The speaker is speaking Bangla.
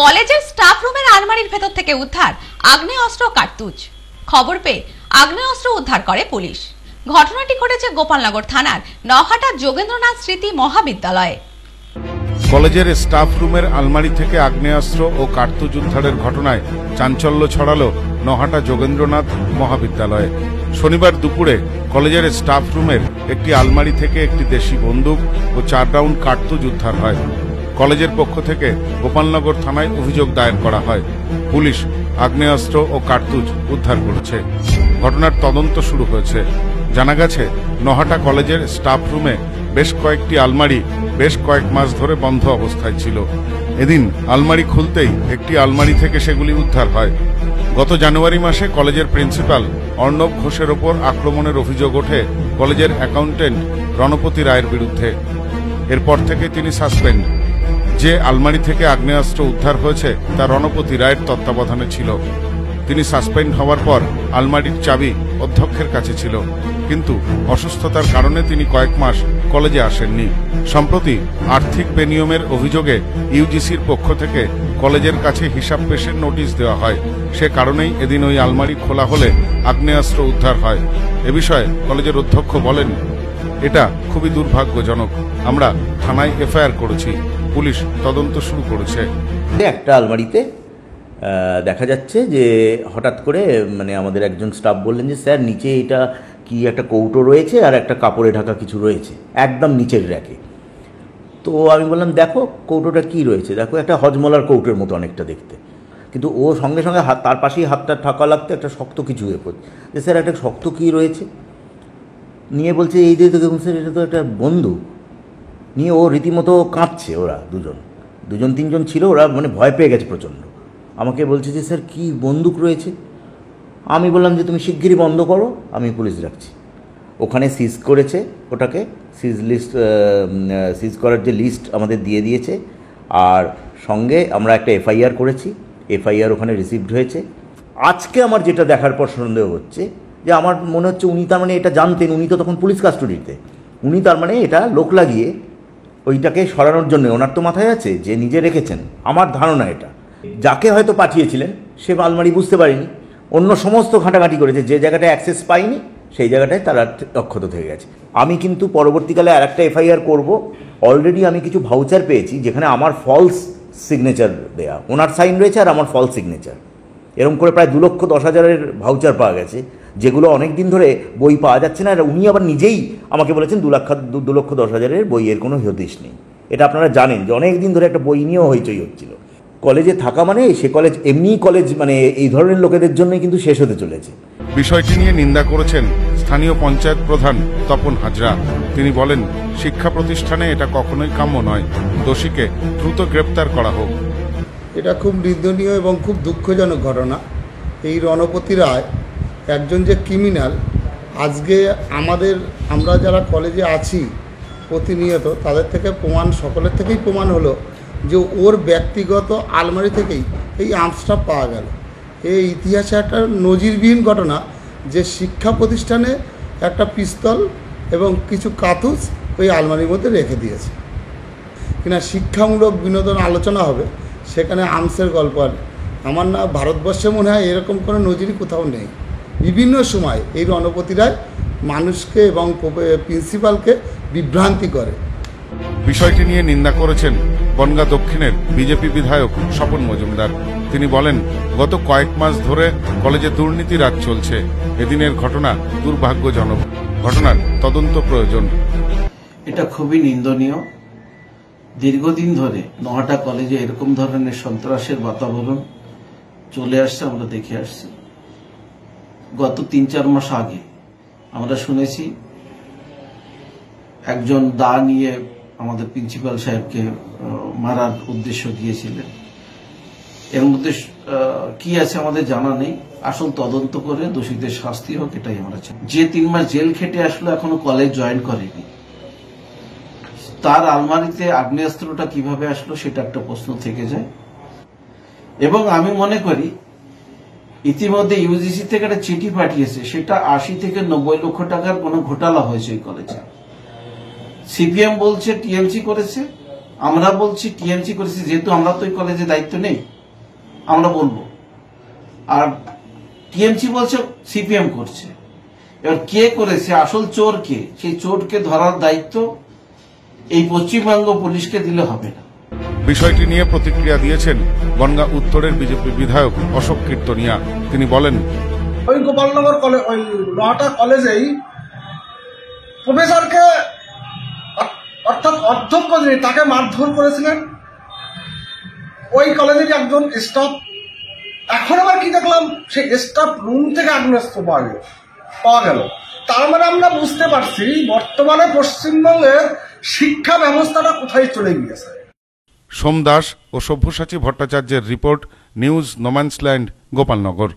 কলেজের স্টাফ রুমের আলমারির ভেতর থেকে উদ্ধার আগ্নেয় অস্ত্র কার্তুজ। খবর পেয়ে আগ্নেয় অস্ত্র উদ্ধার করে পুলিশ। ঘটনাটি ঘটেছে গোপালনগর থানার নহাটা যোগেন্দ্রনাথ স্মৃতি মহাবিদ্যালয়ে। কলেজের স্টাফ রুমের আলমারি থেকে আগ্নেয়াস্ত্র ও কার্তুজ উদ্ধারের ঘটনায় চাঞ্চল্য ছড়ালো নহাটা যোগেন্দ্রনাথ মহাবিদ্যালয়ে। শনিবার দুপুরে কলেজের স্টাফ রুমের একটি আলমারি থেকে একটি দেশি বন্দুক ও চার রাউন্ড কার্তুজ উদ্ধার হয়। কলেজের পক্ষ থেকে গোপালনগর থানায় অভিযোগ দায়ের করা হয়। পুলিশ, আগ্নেয়াস্ত্র ও কার্তুজ উদ্ধার করেছে। ঘটনার তদন্ত শুরু হয়েছে। জানা গেছে, নহাটা কলেজের স্টাফ রুমে বেশ কয়েকটি আলমারি বেশ কয়েক মাস ধরে বন্ধ অবস্থায় ছিল। এদিন আলমারি খুলতেই একটি আলমারি থেকে সেগুলি উদ্ধার হয়। গত জানুয়ারি মাসে কলেজের প্রিন্সিপাল অর্ণব ঘোষের ওপর আক্রমণের অভিযোগ ওঠে কলেজের অ্যাকাউন্টেন্ট রণপতি রায়ের বিরুদ্ধে। এরপর থেকে তিনি সাসপেন্ড। যে আলমারি থেকে আগ্নেয়াস্ত্র উদ্ধার হয়েছে, তা রণপতি রায়ের তত্ত্বাবধানে ছিল। তিনি সাসপেন্ড হওয়ার পর আলমারির চাবি অধ্যক্ষের কাছে ছিল। কিন্তু অসুস্থতার কারণে তিনি কয়েক মাস কলেজে আসেননি। সম্প্রতি আর্থিক বেনিয়মের অভিযোগে ইউজিসির পক্ষ থেকে কলেজের কাছে হিসাব পেশের নোটিশ দেওয়া হয়। সে কারণেই এদিন ওই আলমারি খোলা হলে আগ্নেয়াস্ত্র উদ্ধার হয়। এ বিষয়ে কলেজের অধ্যক্ষ বলেন, এটা খুবই দুর্ভাগ্যজনক। আমরা থানায় এফআইআর করেছি। পুলিশ তদন্ত শুরু করেছে। একটা আলমারিতে দেখা যাচ্ছে যে হঠাৎ করে মানে আমাদের একজন স্টাফ বললেন যে, স্যার, নিচে এটা কি একটা কৌটো রয়েছে আর একটা কাপড়ে ঢাকা কিছু রয়েছে, একদম নিচের র্যাকে। তো আমি বললাম, দেখো, কৌটোটা কি রয়েছে? দেখো, একটা হজমলার কৌটোর মতো অনেকটা দেখতে। কিন্তু ও সঙ্গে সঙ্গে হাত, তার পাশেই হাতটা ঠাকা লাগতো একটা শক্ত কিছু হয়ে পড়ছে। যে, স্যার, একটা শক্ত কী রয়েছে? নিয়ে বলছে, এই দিয়ে তো দেখুন, স্যার, এটা তো একটা বন্ধু নিয়ে ও রীতিমতো কাঁদছে ওরা দুজন। দুজন, তিনজন ছিল, ওরা মানে ভয় পেয়ে গেছে প্রচণ্ড। আমাকে বলছে যে, স্যার, কি বন্দুক রয়েছে? আমি বললাম যে, তুমি শিগগিরই বন্ধ করো, আমি পুলিশ রাখছি ওখানে সিজ করেছে ওটাকে সিজ লিস্ট সিজ করার যে লিস্ট আমাদের দিয়ে দিয়েছে, আর সঙ্গে আমরা একটা এফআইআর করেছি। এফআইআর ওখানে রিসিভড হয়েছে। আজকে আমার যেটা দেখার পর সন্দেহ হচ্ছে যে, আমার মনে হচ্ছে উনি তার মানে এটা জানতেন, উনি তো তখন পুলিশ কাস্টডিতে উনি তার মানে এটা লোক লাগিয়ে ওইটাকে সরানোর জন্য, ওনার তো মাথায় আছে যে নিজে রেখেছেন। আমার ধারণা এটা। যাকে হয়তো পাঠিয়েছিলেন, সে আলমারি বুঝতে পারেনি। অন্য সমস্ত ঘাঁটাঘাঁটি করেছে, যে জায়গাটায় অ্যাক্সেস পাইনি সেই জায়গাটায় তারা অক্ষত থেকে গেছে। আমি কিন্তু পরবর্তীকালে আর একটা এফআইআর করব। অলরেডি আমি কিছু ভাউচার পেয়েছি, যেখানে আমার ফলস সিগনেচার দেয়া। ওনার সাইন রয়েছে আর আমার ফলস সিগনেচার এরকম করে প্রায় দু লক্ষ দশ হাজারের ভাউচার পাওয়া গেছে। যেগুলো অনেক দিন ধরে বই পাওয়া যাচ্ছে না আর উনি আবার নিজেই আমাকে বলেছেন দু লক্ষ দু- দু লক্ষ দশ হাজারের বইয়ের কোনো হদিশ নেই। এটা আপনারা জানেন যে অনেক দিন ধরে একটা বই নিয়েও হইচই হচ্ছিল। কলেজে থাকা মানে সে কলেজ এমনিই কলেজ মানে এই ধরনের লোকেদের জন্যই কিন্তু শেষ হতে চলেছে। বিষয়টি নিয়ে নিন্দা করেছেন স্থানীয় পঞ্চায়েত প্রধান তপন হাজরা। তিনি বলেন শিক্ষা প্রতিষ্ঠানে এটা কখনোই কাম্য নয়। দোষীকে দ্রুত গ্রেপ্তার করা হোক। এটা খুব নিন্দনীয় এবং খুব দুঃখজনক ঘটনা। এই রণপতি রায় একজন যে ক্রিমিনাল আজকে আমাদের, আমরা যারা কলেজে আছি প্রতিনিয়ত, তাদের থেকে প্রমাণ, সকলের থেকেই প্রমাণ হলো যে ওর ব্যক্তিগত আলমারি থেকেই এই আর্মসটা পাওয়া গেল। এই ইতিহাসে একটা নজিরবিহীন ঘটনা যে শিক্ষা প্রতিষ্ঠানে একটা পিস্তল এবং কিছু কাতুস ওই আলমারির মধ্যে রেখে দিয়েছে। কিনা শিক্ষামূলক বিনোদন আলোচনা হবে, সেখানে আমসের গল্প আর আমার না ভারতবর্ষে মনে হয় এরকম কোনো নজিরই কোথাও নেই। বিভিন্ন সময় এই রণপতি রায় মানুষকে এবং প্রিন্সিপালকে বিভ্রান্তি করে। বিষয়টি নিয়ে নিন্দা করেছেন বনগা দক্ষিণের বিজেপি বিধায়ক স্বপন মজুমদার। তিনি বলেন গত কয়েক মাস ধরে কলেজে দুর্নীতি রাজ চলছে। এদিনের ঘটনা দুর্ভাগ্যজনক। ঘটনার তদন্ত প্রয়োজন। এটা খুবই নিন্দনীয়। দীর্ঘদিন ধরে নহাটা কলেজে এরকম ধরনের সন্ত্রাসের বাতাবরণ চলে আসছে আমরা দেখে আসছি। গত তিন চার মাস আগে আমরা শুনেছি একজন দা নিয়ে আমাদের প্রিন্সিপাল সাহেবকে মারার উদ্দেশ্য দিয়েছিলেন। এর মধ্যে কি আছে আমাদের জানা নেই। আসল তদন্ত করে দোষীদের শাস্তি হোক, এটাই আমরা চাই। যে তিন মাস জেল খেটে আসলো, এখনও কলেজ জয়েন করেনি। তার আলমারিতে আগ্নেয়াস্ত্রটা কীভাবে আসলো, সেটা একটা প্রশ্ন থেকে যায়। এবং আমি মনে করি ইতিমধ্যে ইউজিসি থেকে একটা চিঠি পাঠিয়েছে, সেটা আশি থেকে নব্বই লক্ষ টাকার কোনো ঘোটালা হয়েছে ওই কলেজে সিপিএম বলছে টিএমসি করেছে, আমরা বলছি টিএমসি করেছি, যেহেতু আমরা তো ওই কলেজে দায়িত্ব নেই, আমরা বলব। আর টিএমসি বলছে সিপিএম করছে। এবার কে করেছে, আসল চোর কে? সেই চোরকে ধরার দায়িত্ব এই পশ্চিমবঙ্গ পুলিশকে দিলে হবে না। বিষয়টি নিয়ে প্রতিক্রিয়া দিয়েছেন বনগাঁ উত্তরের বিজেপি বিধায়ক অশোক কীর্তনিয়া। তিনি বলেন, ওই গোপালনগর ওই নটা কলেজেই প্রফেসরকে অর্থাৎ অধ্যক্ষ যিনি, তাকে মারধর করেছিলেন। ওই কলেজেরই একজন স্টাফ এখন আবার কি দেখলাম, সেই স্টাফ রুম থেকে গেল, পাওয়া গেল। তার মানে আমরা বুঝতে পারছি, বর্তমানে পশ্চিমবঙ্গের শিক্ষা ব্যবস্থাটা কোথায় চলে গিয়েছে। সোম দাস ও সব্যসাচী ভট্টাচার্যের রিপোর্ট নিউজ নোম্যান্সল্যান্ড গোপালনগর।